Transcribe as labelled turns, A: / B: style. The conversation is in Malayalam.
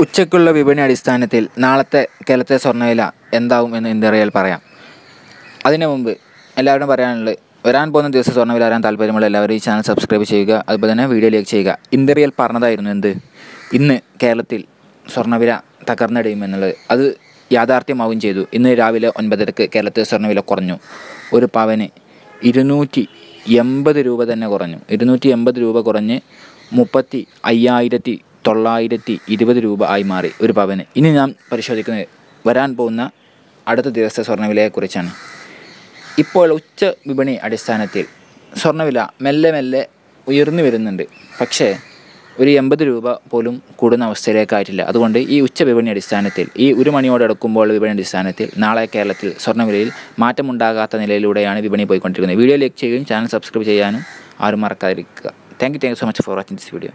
A: ഉച്ചയ്ക്കുള്ള വിപണി അടിസ്ഥാനത്തിൽ നാളത്തെ കേരളത്തെ സ്വർണവില എന്താവും എന്ന് ഇന്ത്യറിയൽ പറയാം. അതിനു മുമ്പ് എല്ലാവരും പറയാനുള്ളത് വരാൻ പോകുന്ന ദിവസം സ്വർണവില വരാൻ താല്പര്യമുള്ള എല്ലാവരും ഈ ചാനൽ സബ്സ്ക്രൈബ് ചെയ്യുക അതുപോലെ തന്നെ വീഡിയോ ലൈക്ക് ചെയ്യുക. ഇന്ത്യറിയൽ പറഞ്ഞതായിരുന്നു എന്ത്? ഇന്ന് കേരളത്തിൽ സ്വർണവില തകർന്നടിയുമെന്നുള്ളത് അത് യാഥാർത്ഥ്യമാവുകയും ചെയ്തു. ഇന്ന് രാവിലെ ഒൻപതരക്ക് കേരളത്തിൽ സ്വർണവില കുറഞ്ഞു. ഒരു പവന് ഇരുന്നൂറ്റി എൺപത് രൂപ തന്നെ കുറഞ്ഞു. ഇരുന്നൂറ്റി എൺപത് രൂപ കുറഞ്ഞ് മുപ്പത്തി അയ്യായിരത്തി തൊള്ളായിരത്തി ഇരുപത് രൂപ ആയി മാറി ഒരു പവന്. ഇനി നാം പരിശോധിക്കുന്നത് വരാൻ പോകുന്ന അടുത്ത ദിവസത്തെ സ്വർണവിലയെക്കുറിച്ചാണ്. ഇപ്പോൾ ഉച്ച വിപണി അടിസ്ഥാനത്തിൽ സ്വർണവില മെല്ലെ മെല്ലെ ഉയർന്നു വരുന്നുണ്ട്. പക്ഷേ ഒരു എൺപത് രൂപ പോലും കൂടുന്ന അവസ്ഥയിലേക്കായിട്ടില്ല അതുകൊണ്ട് ഈ ഉച്ച വിപണി അടിസ്ഥാനത്തിൽ ഈ ഒരു മണിയോട് അടുക്കുമ്പോൾ വിപണി അടിസ്ഥാനത്തിൽ നാളെ കേരളത്തിൽ സ്വർണവിലയിൽ മാറ്റമുണ്ടാകാത്ത നിലയിലൂടെയാണ് വിപണി പോയിക്കൊണ്ടിരിക്കുന്നത്. വീഡിയോ ലൈക്ക് ചെയ്യുകയും ചാനൽ സബ്സ്ക്രൈബ് ചെയ്യാനും ആരും മറക്കാതിരിക്കുക. Thank you thank you so much for watching this video